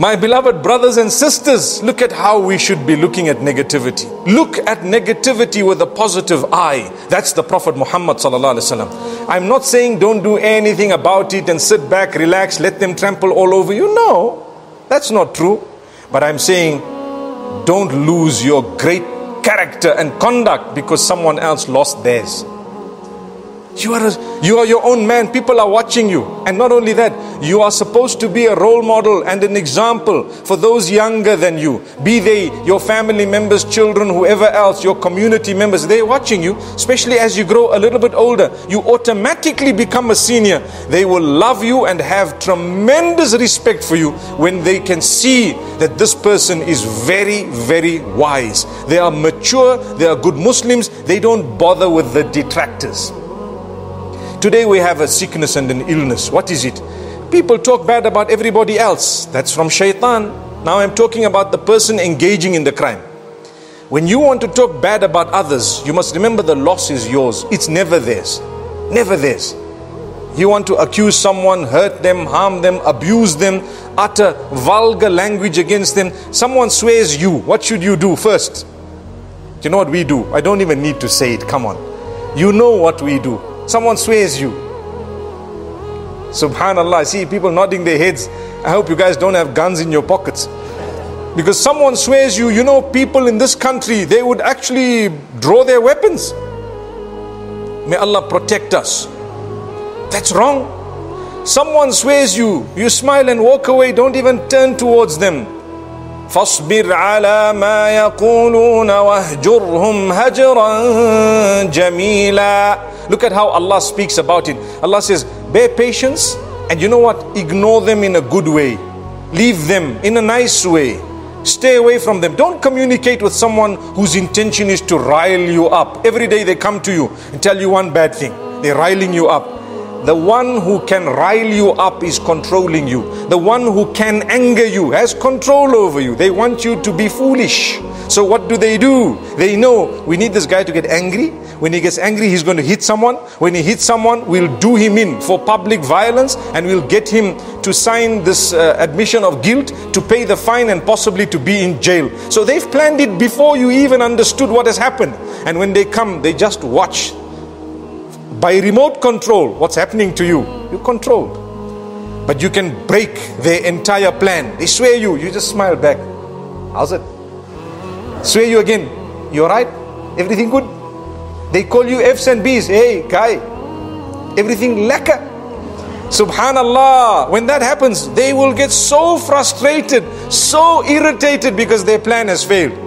My beloved brothers and sisters, look at how we should be looking at negativity. Look at negativity with a positive eye. That's the Prophet Muhammad. I'm not saying don't do anything about it and sit back, relax, let them trample all over you. No, that's not true. But I'm saying don't lose your great character and conduct because someone else lost theirs. You are, a, you are your own man. People are watching you. And not only that, you are supposed to be a role model and an example for those younger than you. Be they your family members, children, whoever else, your community members. They're watching you, especially as you grow a little bit older. You automatically become a senior. They will love you and have tremendous respect for you when they can see that this person is very, very wise. They are mature. They are good Muslims. They don't bother with the detractors. Today we have a sickness and an illness. What is it? People talk bad about everybody else. That's from shaitan. Now I'm talking about the person engaging in the crime. When you want to talk bad about others, you must remember the loss is yours. It's never theirs. Never theirs. You want to accuse someone, hurt them, harm them, abuse them, utter vulgar language against them. Someone swears you. What should you do first? Do you know what we do? I don't even need to say it. Come on. You know what we do. Someone swears you. Subhanallah, I see people nodding their heads. I hope you guys don't have guns in your pockets. Because someone swears you, you know, people in this country, they would actually draw their weapons. May Allah protect us. That's wrong. Someone swears you, you smile and walk away, don't even turn towards them. فاصبر على ما يقولون واهجرهم هجرا جميلا Look at how Allah speaks about it. Allah says, bear patience and you know what? Ignore them in a good way. Leave them in a nice way. Stay away from them. Don't communicate with someone whose intention is to rile you up. Every day they come to you and tell you one bad thing. They're riling you up. The one who can rile you up is controlling you. The one who can anger you has control over you. They want you to be foolish. So what do they do? They know we need this guy to get angry. When he gets angry, he's going to hit someone. When he hits someone, we'll do him in for public violence and we'll get him to sign this uh, admission of guilt, to pay the fine and possibly to be in jail. So they've planned it before you even understood what has happened. And when they come, they just watch by remote control, what's happening to you? You control. But you can break their entire plan. They swear you, you just smile back. How's it? Swear you again. You're right? Everything good? They call you F's and B's. Hey, guy. Everything lekker. Subhanallah. When that happens, they will get so frustrated, so irritated because their plan has failed.